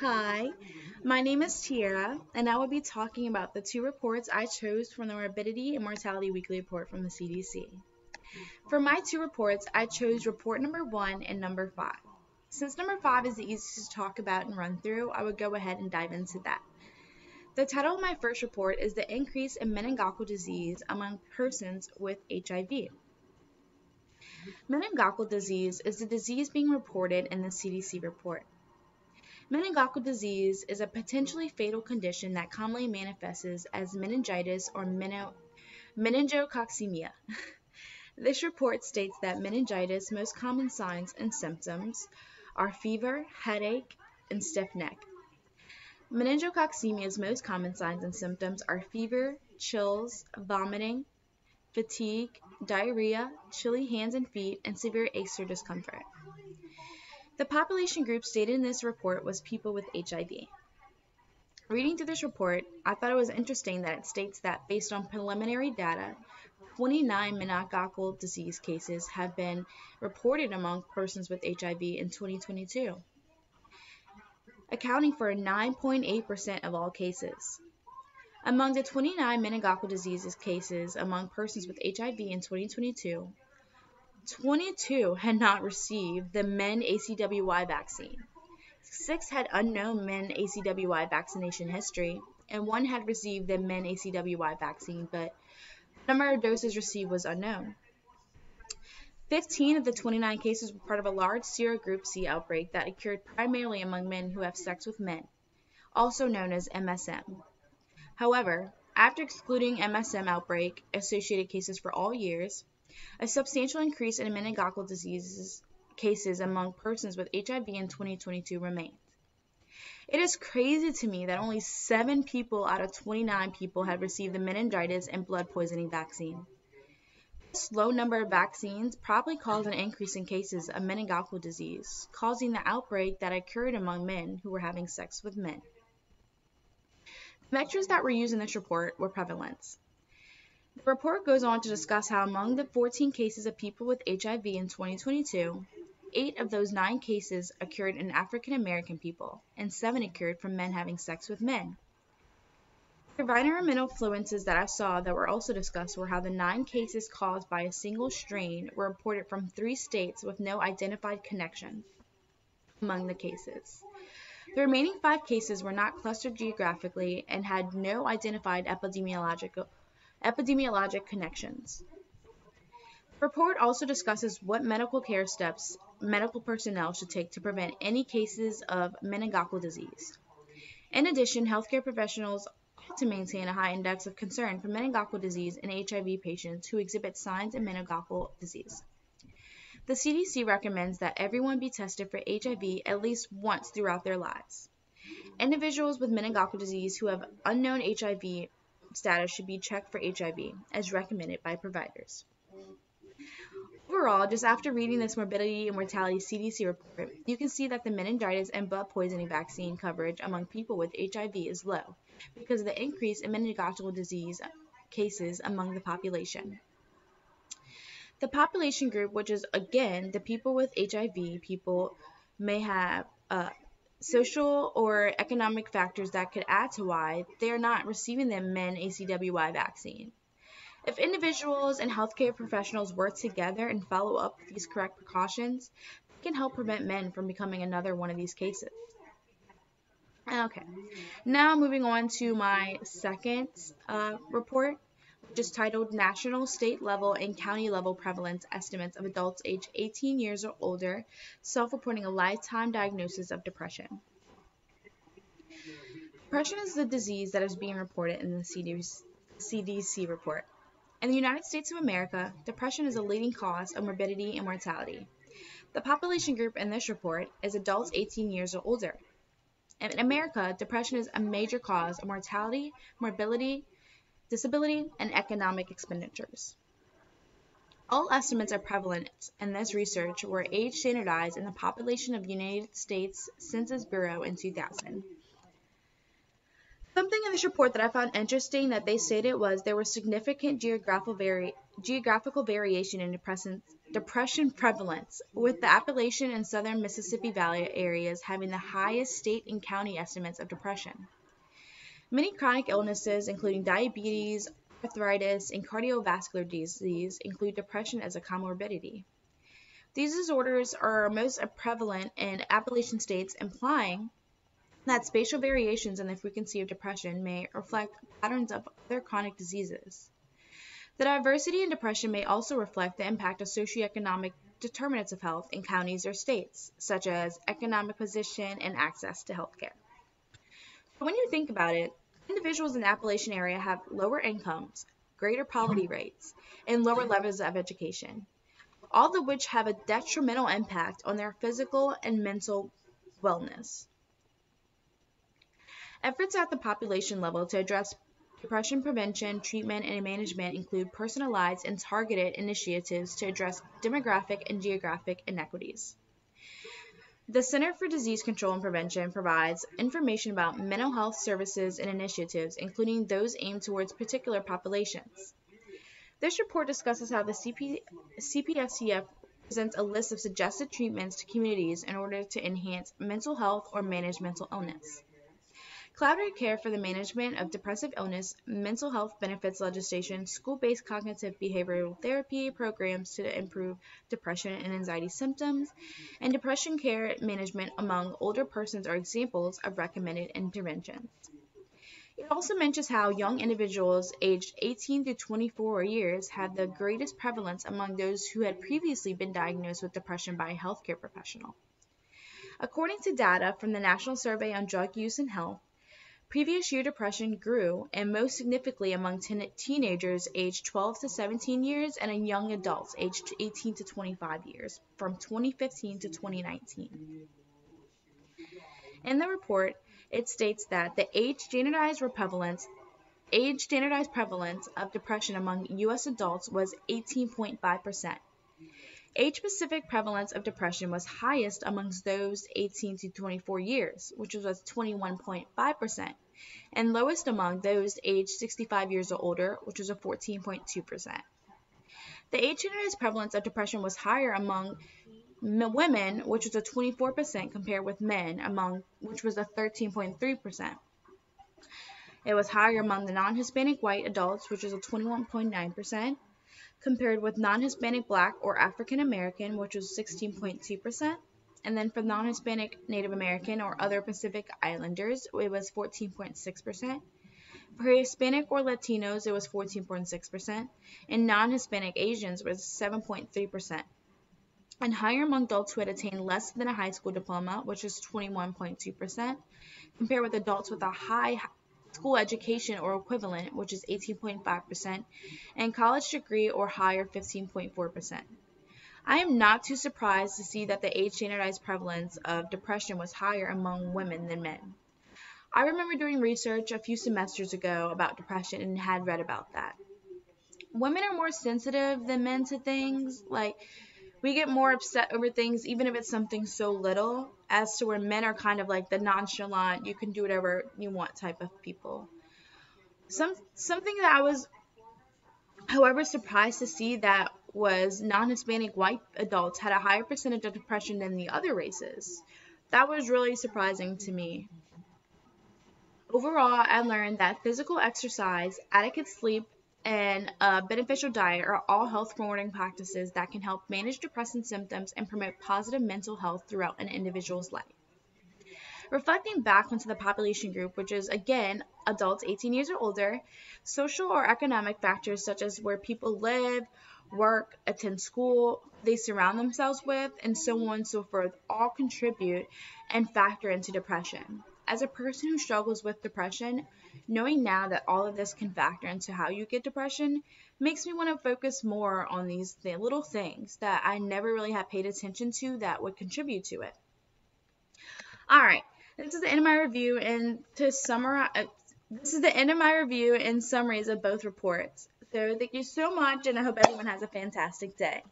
Hi, my name is Tiera, and I will be talking about the two reports I chose from the Morbidity and Mortality Weekly Report from the CDC. For my two reports, I chose report number one and number five. Since number five is the easiest to talk about and run through, I would go ahead and dive into that. The title of my first report is The Increase in Meningococcal Disease Among Persons with HIV. Meningococcal disease is the disease being reported in the CDC report. Meningococcal disease is a potentially fatal condition that commonly manifests as meningitis or meningococcemia. this report states that meningitis' most common signs and symptoms are fever, headache, and stiff neck. Meningococcemia's most common signs and symptoms are fever, chills, vomiting, fatigue, diarrhea, chilly hands and feet, and severe aches or discomfort. The population group stated in this report was people with HIV. Reading through this report, I thought it was interesting that it states that based on preliminary data, 29 meningococcal disease cases have been reported among persons with HIV in 2022, accounting for 9.8% of all cases. Among the 29 meningococcal diseases cases among persons with HIV in 2022, 22 had not received the MenACWY vaccine. Six had unknown MenACWY vaccination history, and one had received the MenACWY vaccine, but the number of doses received was unknown. 15 of the 29 cases were part of a large serogroup C outbreak that occurred primarily among men who have sex with men, also known as MSM. However, after excluding MSM outbreak associated cases for all years, a substantial increase in meningococcal disease cases among persons with HIV in 2022 remains. It is crazy to me that only 7 people out of 29 people had received the meningitis and blood poisoning vaccine. This low number of vaccines probably caused an increase in cases of meningococcal disease, causing the outbreak that occurred among men who were having sex with men. The metrics that were used in this report were prevalence. The report goes on to discuss how among the 14 cases of people with HIV in 2022, eight of those nine cases occurred in African American people, and seven occurred from men having sex with men. The environmental influences that I saw that were also discussed were how the nine cases caused by a single strain were reported from three states with no identified connection among the cases. The remaining five cases were not clustered geographically and had no identified epidemiological epidemiologic connections. The report also discusses what medical care steps medical personnel should take to prevent any cases of meningococcal disease. In addition, healthcare professionals ought to maintain a high index of concern for meningococcal disease in HIV patients who exhibit signs of meningococcal disease. The CDC recommends that everyone be tested for HIV at least once throughout their lives. Individuals with meningococcal disease who have unknown HIV status should be checked for HIV, as recommended by providers. Overall, just after reading this morbidity and mortality CDC report, you can see that the meningitis and blood poisoning vaccine coverage among people with HIV is low because of the increase in meningococcal disease cases among the population. The population group, which is again the people with HIV, people may have uh, social or economic factors that could add to why they are not receiving the MenACWY vaccine. If individuals and healthcare professionals work together and follow up with these correct precautions, they can help prevent men from becoming another one of these cases. Okay, now moving on to my second uh, report, which is titled National, State Level, and County Level Prevalence Estimates of Adults Age 18 Years or Older Self-Reporting a Lifetime Diagnosis of Depression. Depression is the disease that is being reported in the CDC report. In the United States of America, depression is a leading cause of morbidity and mortality. The population group in this report is adults 18 years or older. In America, depression is a major cause of mortality, morbidity, disability, and economic expenditures. All estimates are prevalent in this research were age standardized in the population of United States Census Bureau in 2000. Something in this report that I found interesting that they stated was there was significant geographical, vari- geographical variation in depression, depression prevalence, with the Appalachian and southern Mississippi Valley areas having the highest state and county estimates of depression. Many chronic illnesses, including diabetes, arthritis, and cardiovascular disease, include depression as a comorbidity. These disorders are most prevalent in Appalachian states, implying that spatial variations in the frequency of depression may reflect patterns of other chronic diseases. The diversity in depression may also reflect the impact of socioeconomic determinants of health in counties or states, such as economic position and access to health care. When you think about it, individuals in the Appalachian area have lower incomes, greater poverty rates, and lower levels of education, all of which have a detrimental impact on their physical and mental wellness. Efforts at the population level to address depression prevention, treatment, and management include personalized and targeted initiatives to address demographic and geographic inequities. The Center for Disease Control and Prevention provides information about mental health services and initiatives, including those aimed towards particular populations. This report discusses how the CP, presents a list of suggested treatments to communities in order to enhance mental health or manage mental illness. Collaborative care for the management of depressive illness, mental health benefits legislation, school-based cognitive behavioral therapy programs to improve depression and anxiety symptoms, and depression care management among older persons are examples of recommended interventions. It also mentions how young individuals aged 18 to 24 years had the greatest prevalence among those who had previously been diagnosed with depression by a healthcare professional. According to data from the National Survey on Drug Use and Health, Previous year depression grew, and most significantly among teenagers aged 12 to 17 years and young adults aged 18 to 25 years, from 2015 to 2019. In the report, it states that the age standardized prevalence age standardized prevalence of depression among U.S. adults was 18.5%. Age-specific prevalence of depression was highest amongst those 18 to 24 years, which was 21.5%, and lowest among those aged 65 years or older, which was a 14.2%. The age-standardized prevalence of depression was higher among women, which was a 24% compared with men, among which was a 13.3%. It was higher among the non-Hispanic white adults, which was a 21.9%, compared with non-Hispanic Black or African American, which was 16.2%. And then for non-Hispanic Native American or other Pacific Islanders, it was 14.6%. For Hispanic or Latinos, it was 14.6%, and non-Hispanic Asians was 7.3%. And higher among adults who had attained less than a high school diploma, which is 21.2%, compared with adults with a high school education or equivalent, which is 18.5%, and college degree or higher, 15.4%. I am not too surprised to see that the age standardized prevalence of depression was higher among women than men. I remember doing research a few semesters ago about depression and had read about that. Women are more sensitive than men to things, like we get more upset over things, even if it's something so little, as to where men are kind of like the nonchalant, you can do whatever you want type of people. Some something that I was, however, surprised to see that was non-Hispanic white adults had a higher percentage of depression than the other races. That was really surprising to me. Overall, I learned that physical exercise, adequate sleep, and a beneficial diet are all health promoting practices that can help manage depressive symptoms and promote positive mental health throughout an individual's life. Reflecting back onto the population group, which is again adults 18 years or older, social or economic factors such as where people live, work, attend school, they surround themselves with, and so on and so forth all contribute and factor into depression. As a person who struggles with depression, knowing now that all of this can factor into how you get depression makes me want to focus more on these th- little things that I never really had paid attention to that would contribute to it. All right, this is the end of my review, and to summarize, uh, this is the end of my review and summaries of both reports. So thank you so much, and I hope everyone has a fantastic day.